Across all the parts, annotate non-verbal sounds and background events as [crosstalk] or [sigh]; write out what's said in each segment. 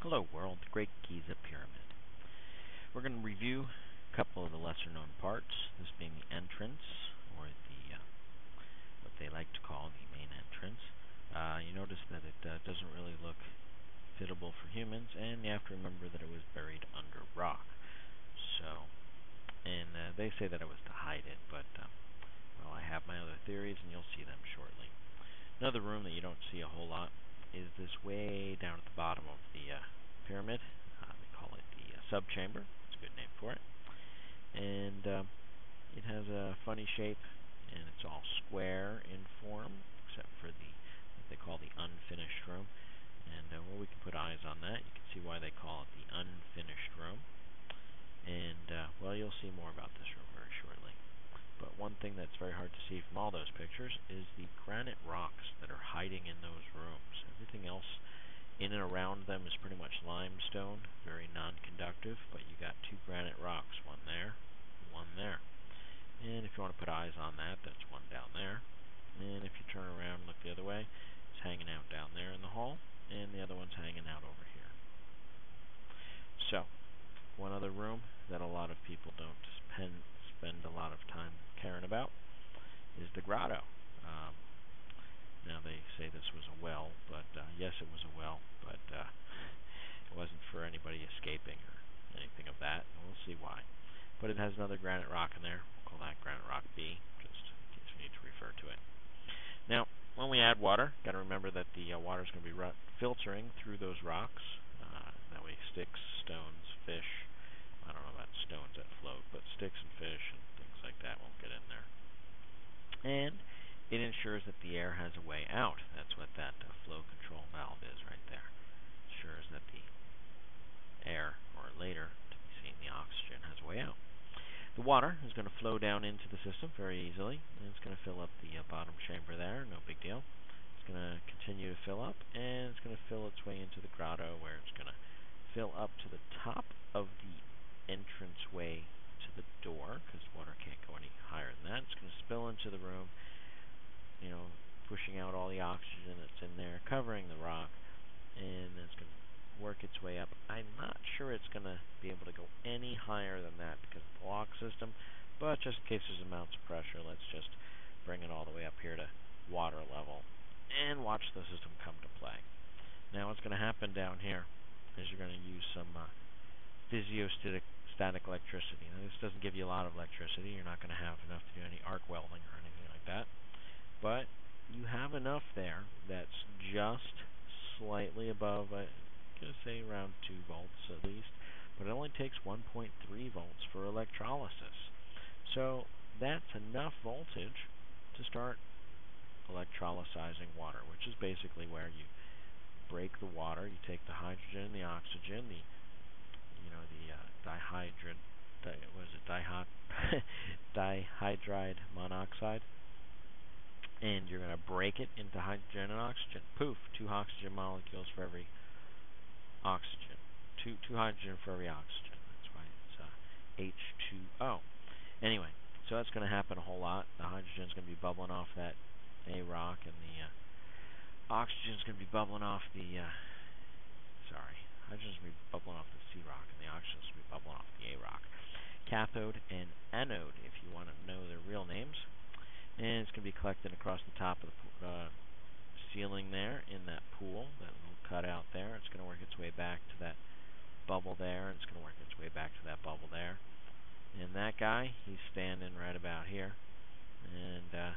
Hello world, Great Giza Pyramid. We're going to review a couple of the lesser known parts, this being the entrance, or the uh, what they like to call the main entrance. Uh, you notice that it uh, doesn't really look fitable for humans, and you have to remember that it was buried under rock. So, and uh, they say that it was to hide it, but um, well, I have my other theories, and you'll see them shortly. Another room that you don't see a whole lot is this way down at the bottom of the uh, pyramid. Uh, they call it the uh, subchamber. It's a good name for it. And um, it has a funny shape, and it's all square in form, except for the what they call the unfinished room. And uh, well, we can put eyes on that. You can see why they call it the unfinished room. And uh, well, you'll see more about this room. But one thing that's very hard to see from all those pictures is the granite rocks that are hiding in those rooms. Everything else in and around them is pretty much limestone, very non-conductive, but you got two granite rocks, one there, one there. And if you want to put eyes on that, that's one down there. And if you turn around and look the other way, it's hanging out down there in the hall, and the other one's hanging out over here. So, one other room that a lot of people don't spend, spend a lot of time caring about is the grotto. Um, now they say this was a well, but uh, yes, it was a well, but uh, it wasn't for anybody escaping or anything of that. We'll see why. But it has another granite rock in there. We'll call that granite rock B, just in case we need to refer to it. Now, when we add water, got to remember that the uh, water is going to be filtering through those rocks. Uh, that way, sticks, stones, fish. I don't know about stones that float, but sticks and fish and things like that won't get in there. And it ensures that the air has a way out. That's what that uh, flow control valve is right there. It ensures that the air, or later to be seen, the oxygen has a way out. The water is going to flow down into the system very easily, and it's going to fill up the uh, bottom chamber there, no big deal. It's going to continue to fill up, and it's going to fill its way into the grotto, where it's going to fill up to the top of the entranceway to the door because water can't go any higher than that. It's going to spill into the room, you know, pushing out all the oxygen that's in there, covering the rock, and it's going to work its way up. I'm not sure it's going to be able to go any higher than that because of the lock system, but just in case there's amounts of pressure, let's just bring it all the way up here to water level and watch the system come to play. Now what's going to happen down here is you're going to use some uh, physiostatic static electricity. Now, this doesn't give you a lot of electricity. You're not going to have enough to do any arc welding or anything like that. But you have enough there that's just slightly above, I'm going to say around 2 volts at least. But it only takes 1.3 volts for electrolysis. So that's enough voltage to start electrolysizing water, which is basically where you break the water, you take the hydrogen the oxygen, the you know the uh, di, what is it, dihy [laughs] dihydride monoxide, and you're going to break it into hydrogen and oxygen. Poof, two oxygen molecules for every oxygen, two two hydrogen for every oxygen. That's why it's uh, H2O. Anyway, so that's going to happen a whole lot. The hydrogen is going to be bubbling off that A rock, and the uh, oxygen is going to be bubbling off the. Uh, sorry, hydrogen is going to be bubbling off the C rock, and the oxygen is going to be bubbling off the A rock. Cathode and anode, if you want to know their real names. And it's going to be collected across the top of the uh, ceiling there in that pool, that little cutout there. It's going to work its way back to that bubble there, and it's going to work its way back to that bubble there. And that guy, he's standing right about here, and uh,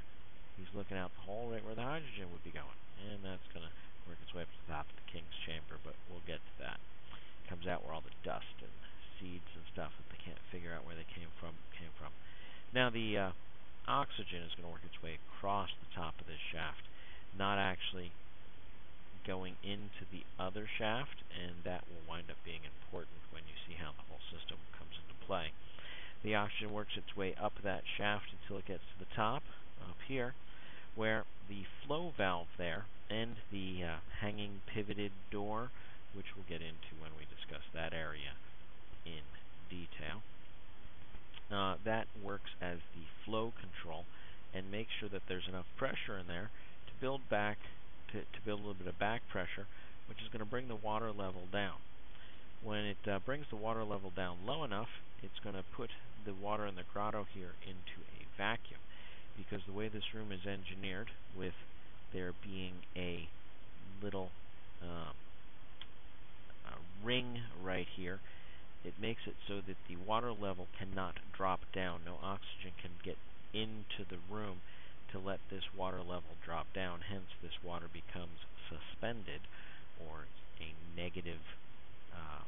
he's looking out the hole right where the hydrogen would be going. And that's going to work its way up to the top of the king's chamber, but we'll get to that. Comes out where all the dust and seeds and stuff that they can't figure out where they came from came from. Now the uh, oxygen is going to work its way across the top of this shaft, not actually going into the other shaft, and that will wind up being important when you see how the whole system comes into play. The oxygen works its way up that shaft until it gets to the top, up here, where the flow valve there and the uh, hanging pivoted door, which we'll get into when we discuss that area in detail. Uh, that works as the flow control and makes sure that there's enough pressure in there to build back to, to build a little bit of back pressure, which is going to bring the water level down. When it uh, brings the water level down low enough, it's going to put the water in the grotto here into a vacuum. Because the way this room is engineered, with there being a little um, a ring right here, it makes it so that the water level cannot drop down. No oxygen can get into the room to let this water level drop down. Hence, this water becomes suspended or a negative uh,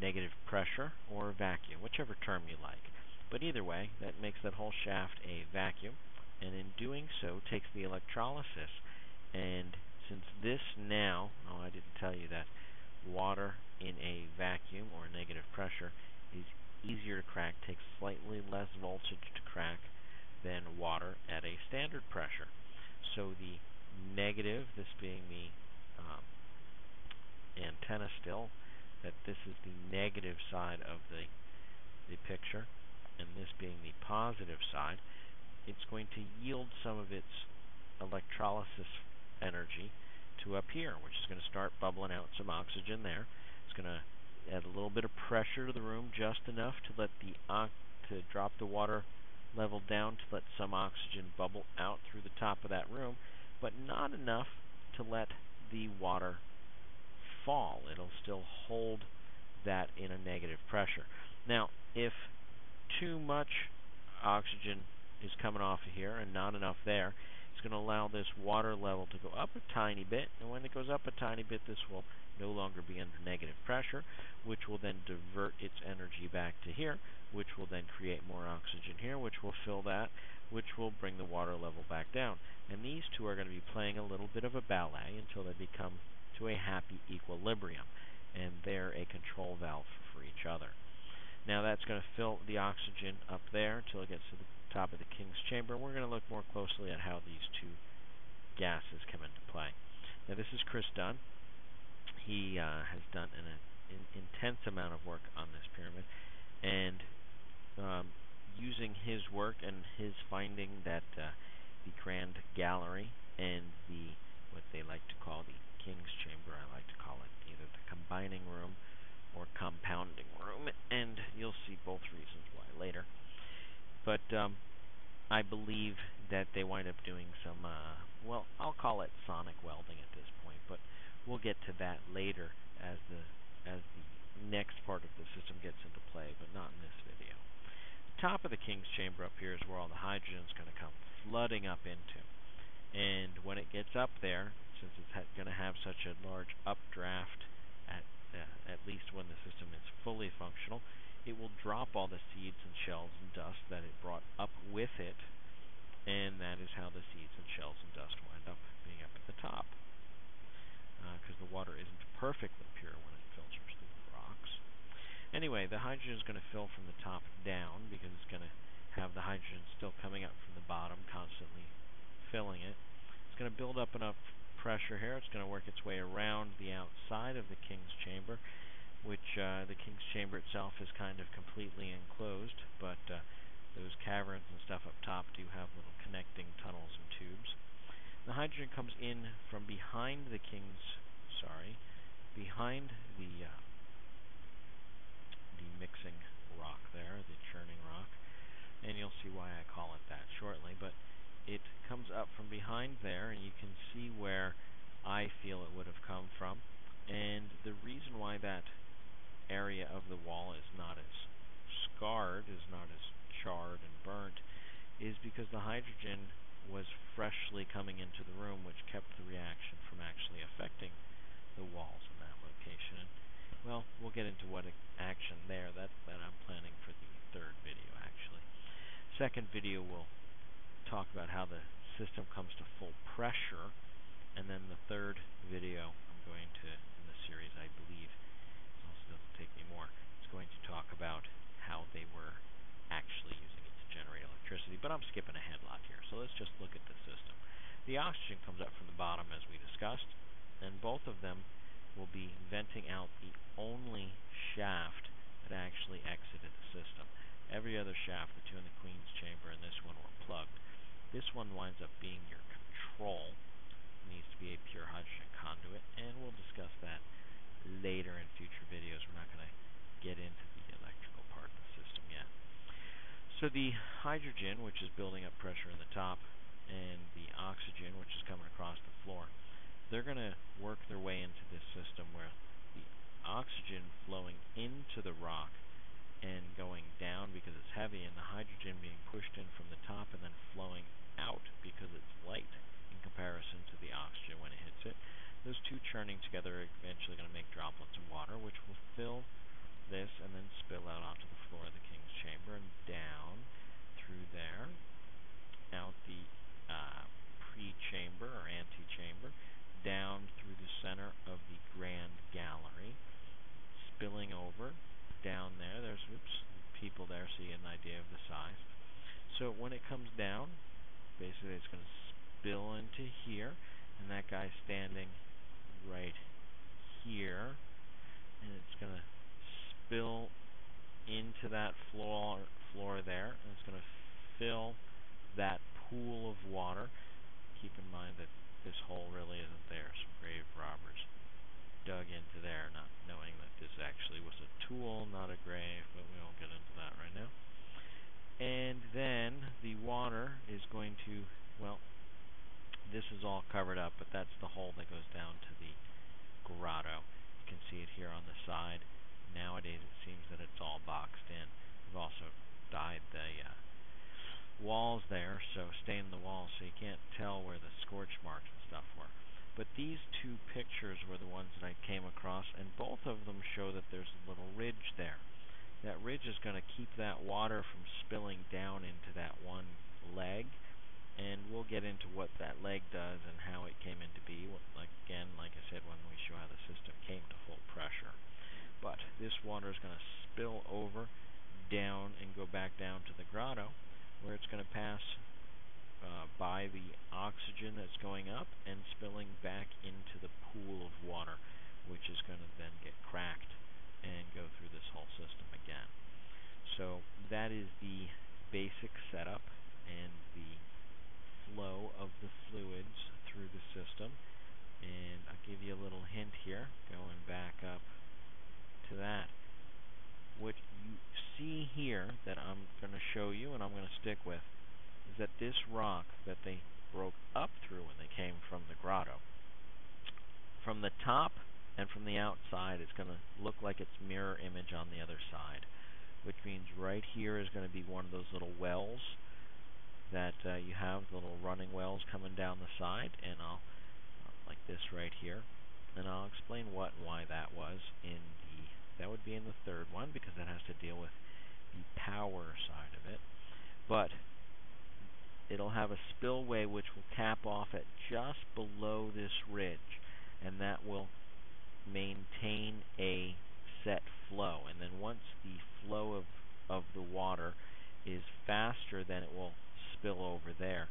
negative pressure or vacuum, whichever term you like. But either way, that makes that whole shaft a vacuum, and in doing so takes the electrolysis. And since this now, oh I didn't tell you that, water in a vacuum or negative pressure is easier to crack, takes slightly less voltage to crack than water at a standard pressure. So the negative, this being the um, antenna still, that this is the negative side of the, the picture, and this being the positive side, it's going to yield some of its electrolysis energy to up here, which is going to start bubbling out some oxygen there. It's going to add a little bit of pressure to the room, just enough to let the to drop the water level down to let some oxygen bubble out through the top of that room, but not enough to let the water fall. It'll still hold that in a negative pressure. Now, if too much oxygen is coming off of here and not enough there, it's going to allow this water level to go up a tiny bit, and when it goes up a tiny bit, this will no longer be under negative pressure, which will then divert its energy back to here, which will then create more oxygen here, which will fill that, which will bring the water level back down. And these two are going to be playing a little bit of a ballet until they become to a happy equilibrium, and they're a control valve for each other. Now that's going to fill the oxygen up there until it gets to the top of the King's chamber. We're going to look more closely at how these two gases come into play. Now this is Chris Dunn. He uh, has done an, an, intense amount of work on this pyramid, and um, using his work and his finding that uh, the Grand Gallery and the what they like to call the King's Chamber, I like to call it either the combining room or compounding room, and you'll see both reasons why later. But um, I believe that they wind up doing some, uh, well, I'll call it sonic welding at this point, but we'll get to that later as the as the next part of the system gets into play, but not in this video. The top of the King's Chamber up here is where all the hydrogen is going to come flooding up into. And when it gets up there, since it's going to have such a large updraft at uh, at least when the system is fully functional, it will drop all the seeds and shells and dust that it brought up with it, and that is how the seeds and shells and dust will wind up being up at the top. Because uh, the water isn't perfectly pure when it filters through the rocks. Anyway, the hydrogen is going to fill from the top down because it's going to have the hydrogen still coming up from the bottom, constantly filling it. It's going to build up enough pressure here. It's going to work its way around the outside of the king's chamber, which uh, the king's chamber itself is kind of completely enclosed, but uh, those caverns and stuff up top do have little connecting tunnels and tubes. The hydrogen comes in from behind the king's, sorry, behind the uh, the mixing rock there, the churning rock, and you'll see why I call it that shortly. But it comes up from behind there, and you can see where I feel it would have come from. And the reason why that area of the wall is not as scarred, is not as charred and burnt, is because the hydrogen was freshly coming into the room, which kept the reaction from actually affecting the walls in that location. well, we'll get into what action there that, that I'm planning for the third video, actually. Second video will talk about how the system comes to full pressure. And then the third video I'm going to, in the series, I believe, it also doesn't take me going to talk about how they were actually using it to generate electricity. But I'm skipping ahead a lot here, so let's just look at the system. The oxygen comes up from the bottom, as we discussed, and both of them will be venting out the only shaft that actually exited the system. Every other shaft, the two in the Queen's chamber and this one, were plugged. This one winds up being your control. It needs to be a pure hydrogen conduit, and we'll discuss that later in future videos. We're not going to get into the electrical part of the system yet. So the hydrogen, which is building up pressure in the top, and the oxygen, which is coming across the floor, they're going to work their way into this system where the oxygen flowing into the rock and going down because it's heavy, and the hydrogen being pushed in from the top and then flowing out because it's light in comparison to the oxygen when it hits it. Those two churning together are eventually going to make droplets of water, which will fill this and then spill out onto the floor of the king's chamber and down through there, out the uh, pre-chamber or antechamber, down through the center of the grand gallery, spilling over down there. There's oops, people there, so you get an idea of the size. So when it comes down, basically it's going to spill into here, and that guy's standing right here, and it's going to spill into that floor floor there, and it's going to fill that pool of water. Keep in mind that this hole really isn't there. Some grave robbers dug into there, not knowing that this actually was a tool, not a grave, but we won't get into that right now. And then the water is going to, well, this is all covered up, but that's the hole that goes down to the grotto. You can see it here on the side. Nowadays it seems that it's all boxed in. We've also dyed the uh, walls there, so stained the walls so you can't tell where the scorch marks and stuff were. But these two pictures were the ones that I came across, and both of them show that there's a little ridge there. That ridge is going to keep that water from spilling down into that one leg, and we'll get into what that leg does and how it came into be. Like again, like I said, when we show how the system came to full pressure. But this water is going to spill over, down, and go back down to the grotto, where it's going to pass uh, by the oxygen that's going up and spilling back into the pool of water, which is going to then get cracked and go through this whole system again. So that is the basic setup and the flow of the fluids through the system. And I'll give you a little hint here, going back up to that. What you see here that I'm going to show you and I'm going to stick with is that this rock that they broke up through when they came from the grotto, from the top and from the outside, it's going to look like its mirror image on the other side, which means right here is going to be one of those little wells that uh, you have, the little running wells coming down the side, and I'll, uh, like this right here, and I'll explain what and why that was in that would be in the third one, because that has to deal with the power side of it. But it'll have a spillway which will cap off at just below this ridge and that will maintain a set flow. And then once the flow of, of the water is faster than it will spill over there.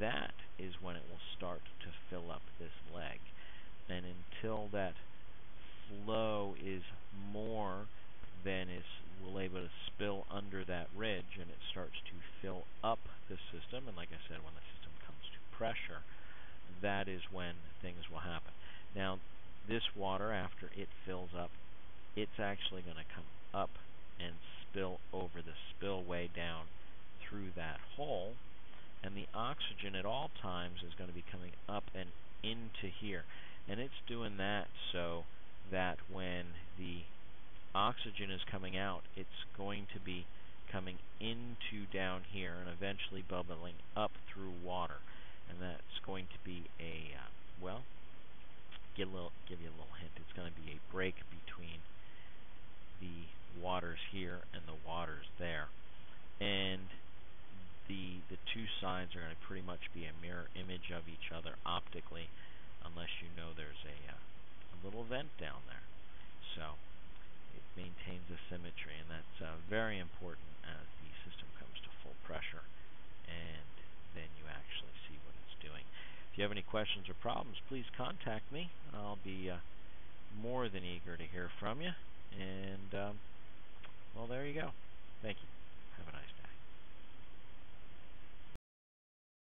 That is when it will start to fill up this leg. And until that flow is more than is will able to spill under that ridge and it starts to fill up the system. And like I said when the system comes to pressure that is when things will happen. Now this water after it fills up it's actually going to come up and spill over the spillway down through that hole. And the oxygen at all times is going to be coming up and into here. And it's doing that so that when the oxygen is coming out, it's going to be coming into down here and eventually bubbling up through water. And that's going to be a, uh, well, get a little, give you a little hint. It's going to be a break between the waters here and the waters there. And the the two sides are going to pretty much be a mirror image of each other optically, unless you know there's a, uh, a little vent down there. So maintains a symmetry, and that's uh, very important as the system comes to full pressure, and then you actually see what it's doing. If you have any questions or problems, please contact me. I'll be uh, more than eager to hear from you. And, um, well, there you go. Thank you.